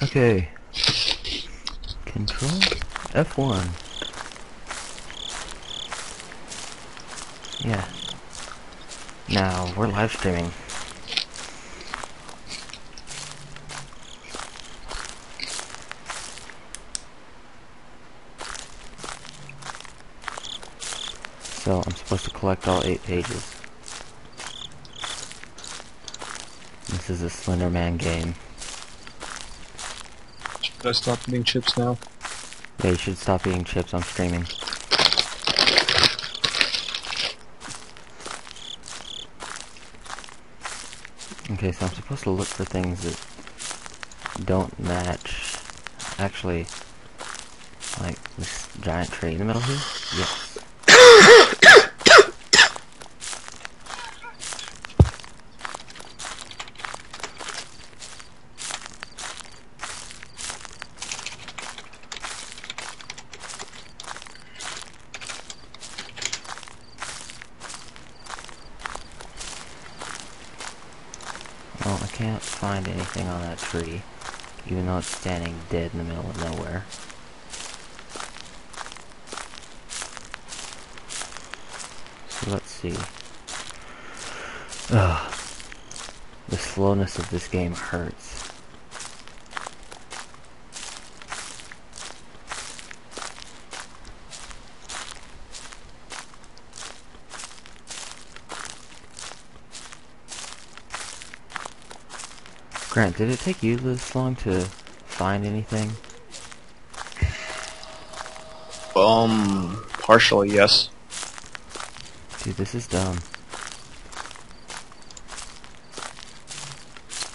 Okay. Control F1. Yeah. Now, we're live streaming. So, I'm supposed to collect all eight pages. This is a Slender Man game. Should I stop eating chips now? Yeah, you should stop eating chips. I'm streaming. Okay, so I'm supposed to look for things that don't match. Actually, like this giant tree in the middle here? Yes. Can't find anything on that tree, even though it's standing dead in the middle of nowhere. So let's see. Ugh. The slowness of this game hurts. Grant, did it take you this long to find anything? Um, partially, yes. Dude, this is dumb.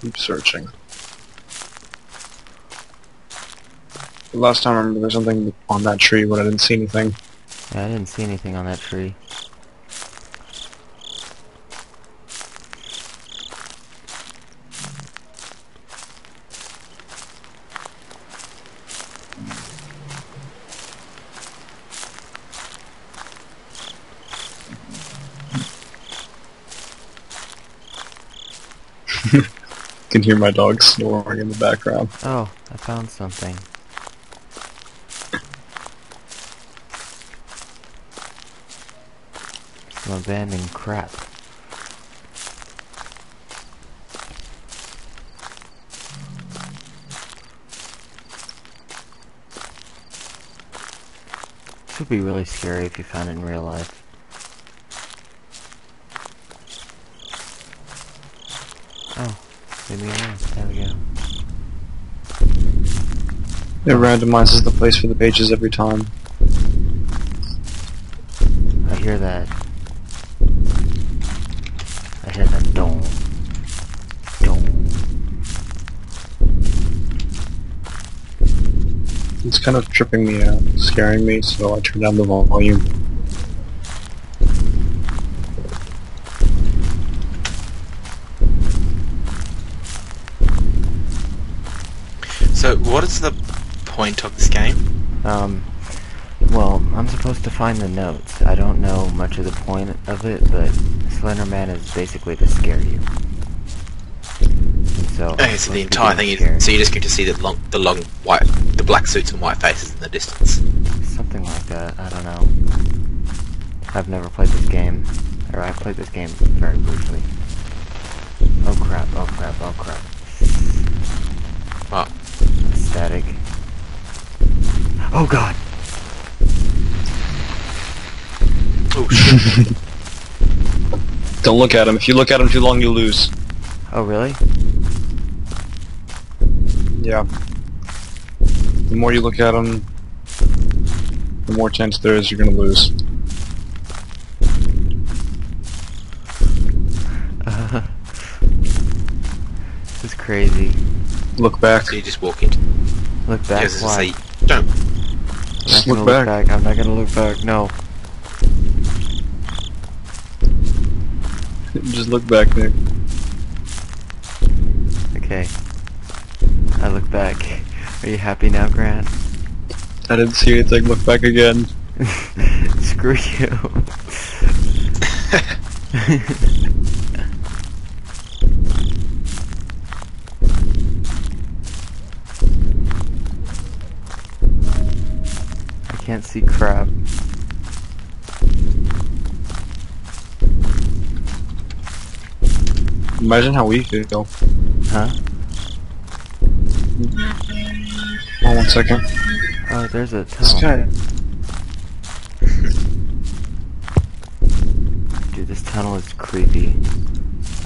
Keep searching. The last time I remember there's something on that tree, but I didn't see anything. Yeah, I didn't see anything on that tree. can hear my dog snoring in the background. Oh, I found something. Some abandoned crap. This would be really scary if you found it in real life. Me. There we go. It randomizes the place for the pages every time. I hear that. I hear that dong. Dong. It's kind of tripping me out, scaring me, so I turn down the volume. So, what is the point of this game? Um, well, I'm supposed to find the notes. I don't know much of the point of it, but Slender Man is basically to scare you. So, Okay, so the entire thing scared. is so you just get to see the long, the long white, the black suits and white faces in the distance. Something like that. I don't know. I've never played this game, or I played this game very briefly. Oh crap! Oh crap! Oh crap! What? Static. Oh god! Oh shit! Don't look at him. If you look at him too long, you lose. Oh really? Yeah. The more you look at him, the more chance there is you're gonna lose. Uh, this is crazy. Look back. so you just walk into. Look back. Yes, Why? say, don't. I'm not Just gonna look look back. back. I'm not gonna look back. No. Just look back, Nick. Okay. I look back. Are you happy now, Grant? I didn't see anything. Look back again. Screw you. can't see crap. Imagine how we feel. Huh? Oh, one second. Oh, there's a tunnel. Dude, this tunnel is creepy.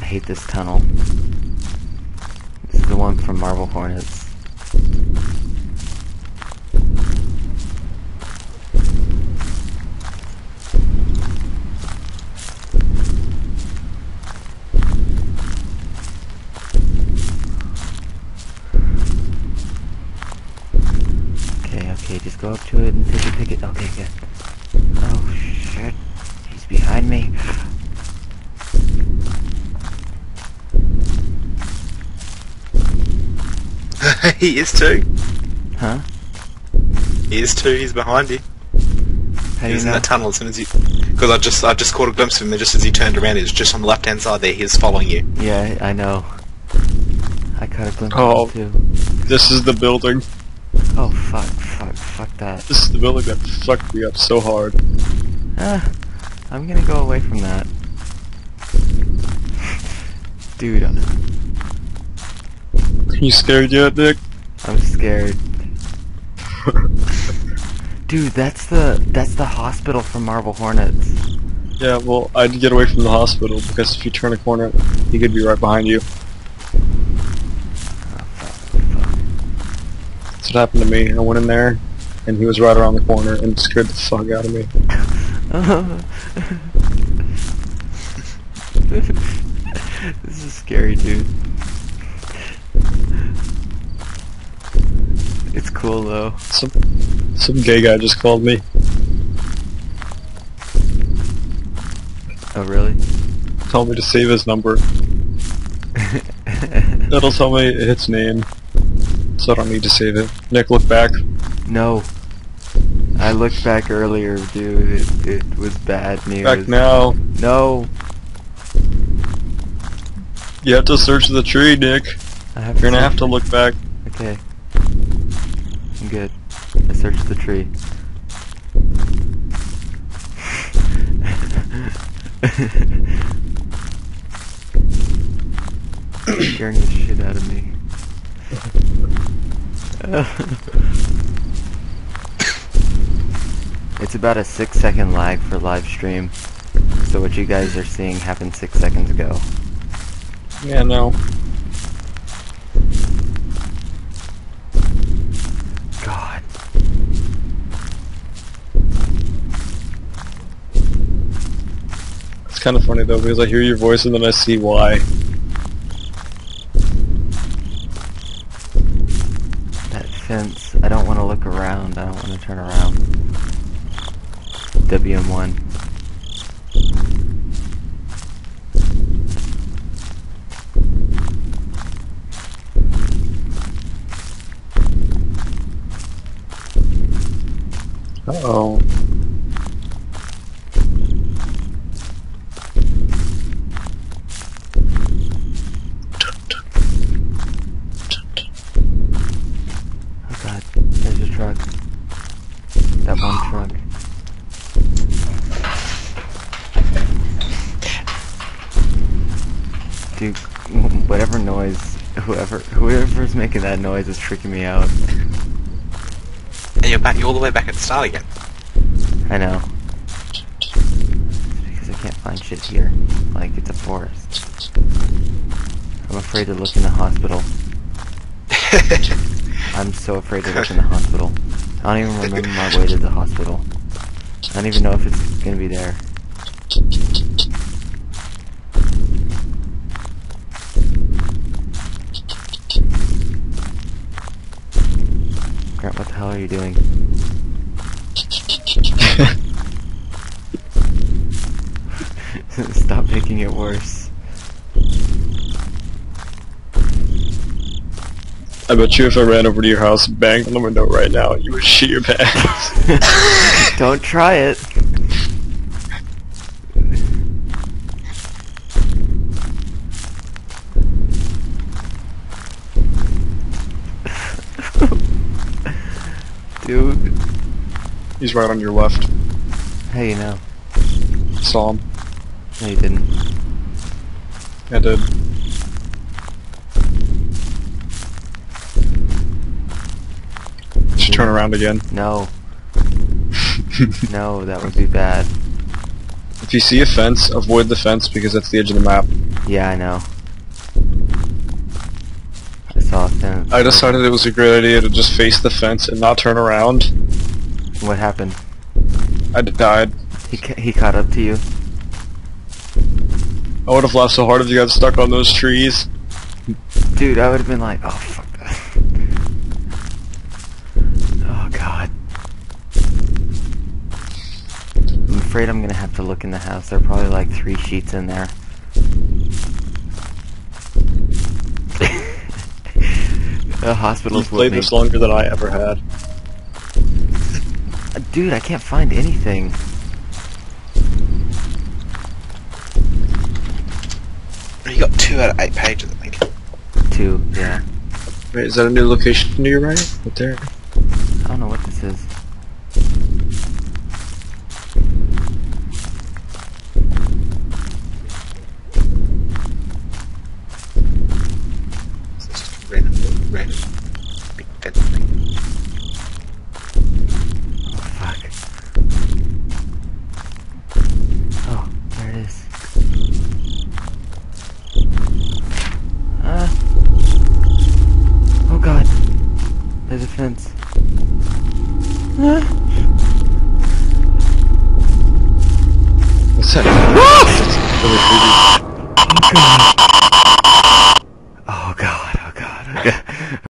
I hate this tunnel. This is the one from Marble Hornets. Okay, okay, just go up to it and pick it, pick it. Okay, good. Oh shit, he's behind me. he is too. Huh? He is too. He's behind you. How do He was you in know? that tunnel as soon as you. Because I just I just caught a glimpse of him, and just as he turned around, he was just on the left hand side there. He was following you. Yeah, I know. I caught a glimpse Oh. of him oh. too. This is the building. Oh fuck, fuck, fuck that. This is the building that fucked me up so hard. Ah, I'm gonna go away from that. Dude, I'm, You scared yet, Nick? I'm scared. Dude, that's the that's the hospital from Marble Hornets. Yeah, well, I'd get away from the hospital because if you turn a corner, he could be right behind you. Oh, fuck, fuck. That's what happened to me. I went in there, and he was right around the corner and scared the fuck out of me. this is scary, dude. It's cool though. Some some gay guy just called me. Oh really? Told me to save his number. It'll tell me its name, so I don't need to save it. Nick, look back. no. I looked back earlier, dude. It, it was bad news. Back now. No. You have to search the tree, Nick. I have You're gonna have to look back. Okay. I'm good. I searched the tree. Scaring the shit out of me. it's about a six second lag for live stream. So what you guys are seeing happened six seconds ago. Yeah, no. God. It's kind of funny though because I hear your voice and then I see why. That fence. I don't want to look around. I don't want to turn around. WM1. Uh oh god. There's a truck. That one truck. Dude, wh- whatever noise, whoever, whoever's making that noise is freaking me out. And you're back. You're all the way back at the start again. I know. It's because I can't find shit here. Like, it's a forest. I'm afraid to look in the hospital. I'm so afraid to look in the hospital. I don't even remember my way to the hospital. I don't even know if it's gonna be there. Grant, what the hell are you doing? Stop making it worse. I bet you if I ran over to your house and banged on the window right now, you would shit your pants. Don't try it. Dude. He's right on your left. How you know? Saw him. No, you didn't. I did. Just turn around again. No. no, that would be bad. If you see a fence, avoid the fence because that's the edge of the map. Yeah, I know. I saw a fence. I decided it was a great idea to just face the fence and not turn around. What happened? I died. He ca- he caught up to you. I would have laughed so hard if you got stuck on those trees. Dude, I would have been like, oh fuck that. Oh god. I'm afraid I'm gonna have to look in the house. There are probably like three sheets in there. the hospital's You've played this longer than I ever had. Dude, I can't find anything. You got two out of eight pages, I think. Two, yeah. Wait, is that a new location to your right? Right there. I don't know what this is. It's just a random, random big fence thing. Oh, fuck. Oh, there it is. Ah. Oh god. Ah. What's that?